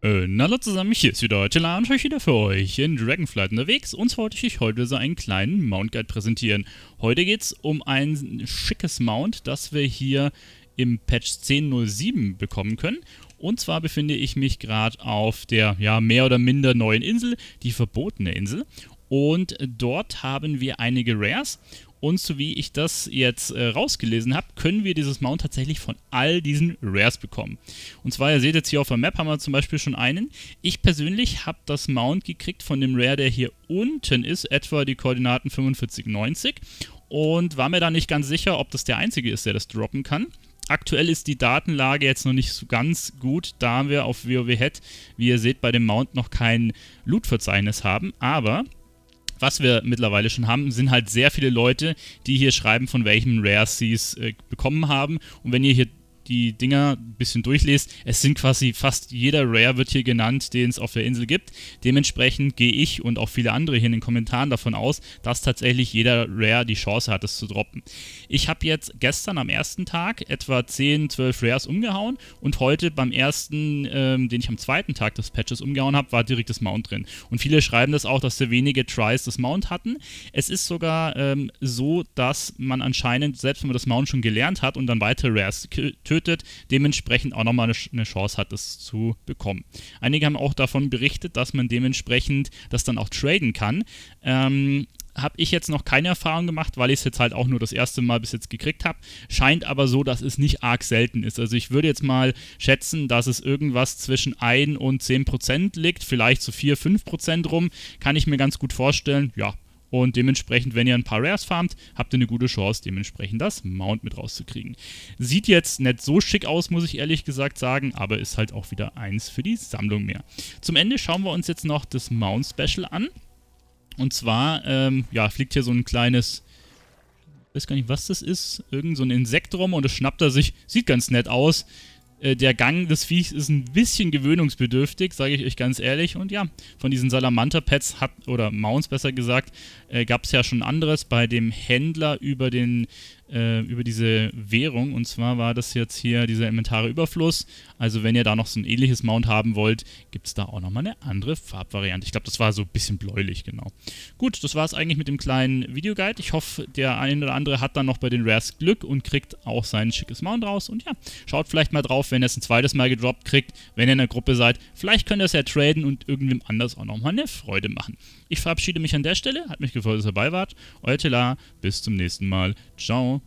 Äh, na hallo zusammen, hier ist wieder Tilla und ich wieder für euch in Dragonflight unterwegs und zwar wollte ich euch heute so einen kleinen Mount Guide präsentieren. Heute geht es um ein schickes Mount, das wir hier im Patch 10.07 bekommen können. Und zwar befinde ich mich gerade auf der ja mehr oder minder neuen Insel, die verbotene Insel. Und dort haben wir einige Rares und so wie ich das jetzt äh, rausgelesen habe, können wir dieses Mount tatsächlich von all diesen Rares bekommen. Und zwar, ihr seht jetzt hier auf der Map, haben wir zum Beispiel schon einen. Ich persönlich habe das Mount gekriegt von dem Rare, der hier unten ist, etwa die Koordinaten 4590. Und war mir da nicht ganz sicher, ob das der einzige ist, der das droppen kann. Aktuell ist die Datenlage jetzt noch nicht so ganz gut, da wir auf WoW Head, wie ihr seht, bei dem Mount noch kein Loot-Verzeichnis haben. Aber was wir mittlerweile schon haben, sind halt sehr viele Leute, die hier schreiben, von welchem Rare sie es äh, bekommen haben. Und wenn ihr hier die Dinger ein bisschen durchlest, es sind quasi fast jeder Rare wird hier genannt, den es auf der Insel gibt. Dementsprechend gehe ich und auch viele andere hier in den Kommentaren davon aus, dass tatsächlich jeder Rare die Chance hat, es zu droppen. Ich habe jetzt gestern am ersten Tag etwa 10, 12 Rares umgehauen und heute beim ersten, ähm, den ich am zweiten Tag des Patches umgehauen habe, war direkt das Mount drin. Und viele schreiben das auch, dass sehr wenige Tries das Mount hatten. Es ist sogar ähm, so, dass man anscheinend, selbst wenn man das Mount schon gelernt hat und dann weitere Rares tötet, getötet, dementsprechend auch nochmal eine, Chance hat, das zu bekommen. Einige haben auch davon berichtet, dass man dementsprechend das dann auch traden kann. Ähm, habe ich jetzt noch keine Erfahrung gemacht, weil ich es jetzt halt auch nur das erste Mal bis jetzt gekriegt habe. Scheint aber so, dass es nicht arg selten ist. Also ich würde jetzt mal schätzen, dass es irgendwas zwischen 1 und 10% liegt, vielleicht so 4, 5% rum. Kann ich mir ganz gut vorstellen. Ja, und dementsprechend, wenn ihr ein paar Rares farmt, habt ihr eine gute Chance, dementsprechend das Mount mit rauszukriegen. Sieht jetzt nicht so schick aus, muss ich ehrlich gesagt sagen, aber ist halt auch wieder eins für die Sammlung mehr. Zum Ende schauen wir uns jetzt noch das Mount Special an. Und zwar, ähm, ja, fliegt hier so ein kleines, ich weiß gar nicht, was das ist, irgend so ein Insekt rum und es schnappt er sich, sieht ganz nett aus. Äh, der Gang des Viechs ist ein bisschen gewöhnungsbedürftig, sage ich euch ganz ehrlich. Und ja, von diesen Salamander-Pets hat, oder Mounts besser gesagt, äh, gab es ja schon anderes bei dem Händler über den äh, über diese Währung. Und zwar war das jetzt hier dieser inventare Überfluss. Also wenn ihr da noch so ein ähnliches Mount haben wollt, gibt es da auch nochmal eine andere Farbvariante. Ich glaube, das war so ein bisschen bläulich, genau. Gut, das war es eigentlich mit dem kleinen Videoguide. Ich hoffe, der eine oder andere hat dann noch bei den Rares Glück und kriegt auch sein schickes Mount raus. Und ja, schaut vielleicht mal drauf, wenn ihr es ein zweites Mal gedroppt kriegt, wenn ihr in der Gruppe seid. Vielleicht könnt ihr es ja traden und irgendwem anders auch nochmal eine Freude machen. Ich verabschiede mich an der Stelle. Hat mich gefreut, dass ihr dabei wart. Euer Telar. Bis zum nächsten Mal. Ciao.